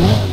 Ooh.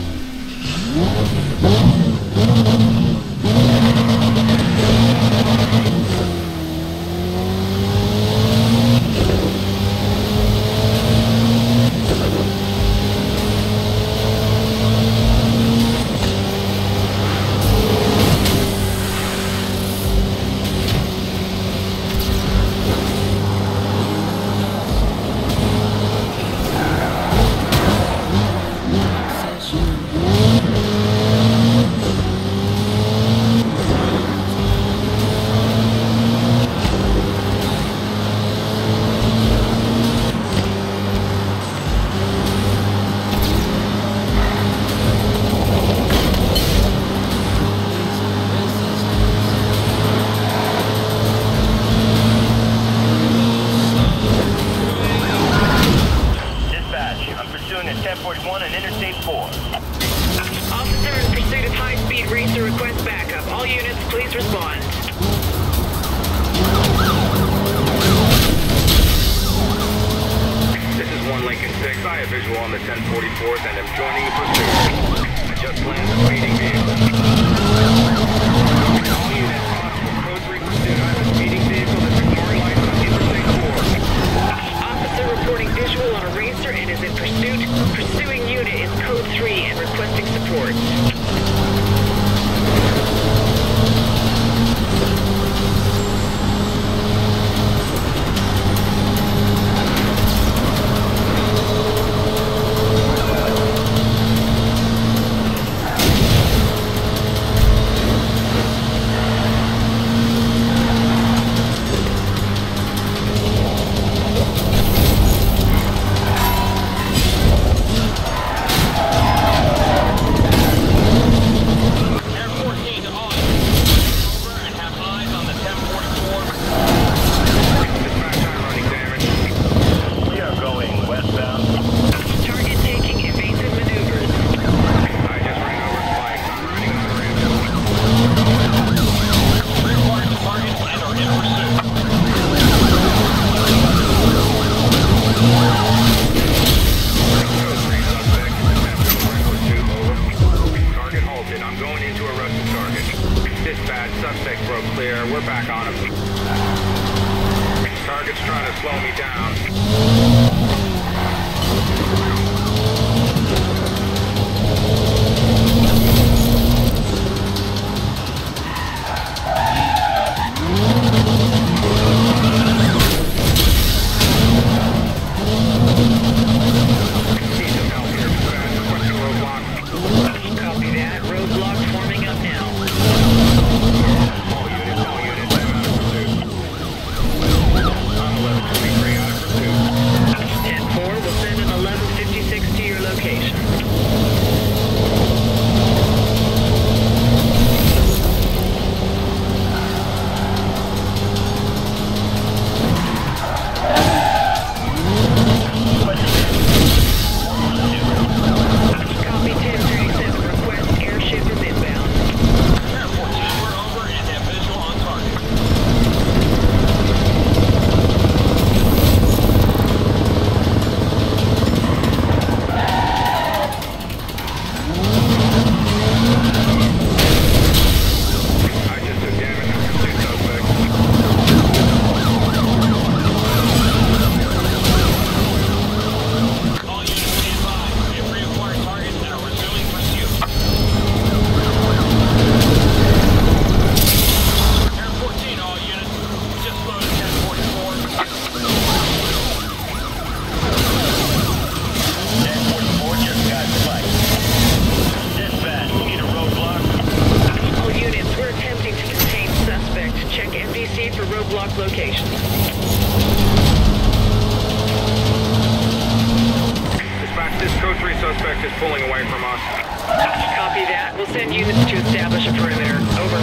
Airport 1 and Interstate 4. Officer in pursuit of high-speed racer requests backup. All units, please respond. This is 1 Lincoln 6. I have visual on the 1044th and am joining the pursuit. clear. We're back on him. Target's trying to slow me down. away from us. Copy that. We'll send units to establish a perimeter. Over.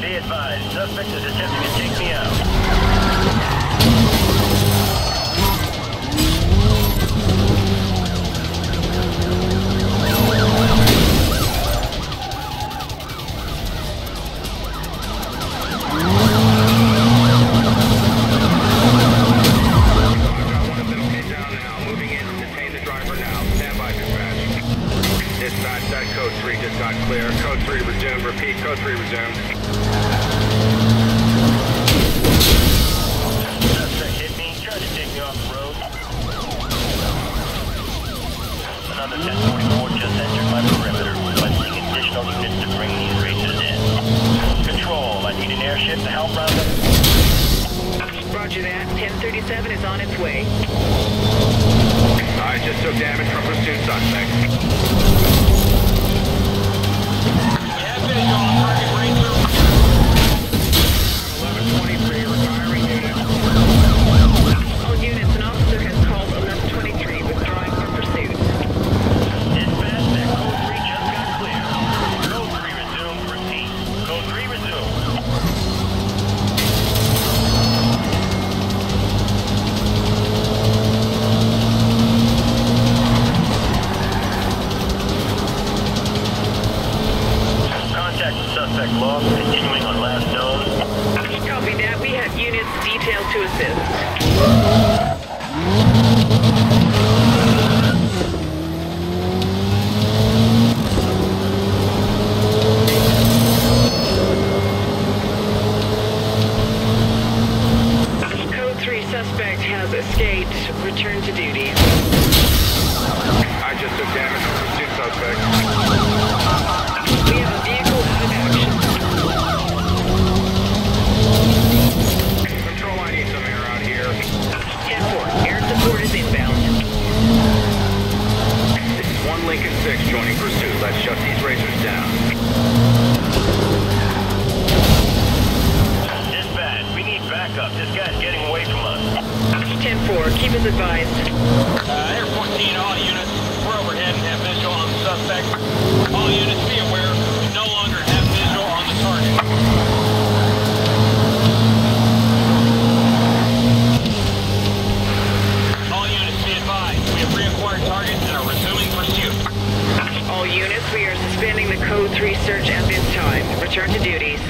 Be advised, suspect is attempting to take me out. 3 resume. Suspect hit me, tried to take me off the road. Another 1044 just entered my perimeter, requesting additional units to bring these in. Control, I need an airship to help round up. Roger that. 1037 is on its way. I just took damage from pursuit suspect. To assist. Lincoln 6 joining pursuit. Let's shut these racers down. Dispatch, we need backup. This guy's getting away from us. 10-4. Keep us advised. Uh, Air 14, all units, we're overhead and have visual on the suspect. All units, be aware, we no longer have visual on the target. All units, be advised, we have reacquired targets and are resuming pursuit. All units, we are suspending the Code 3 search at this time. Return to duties.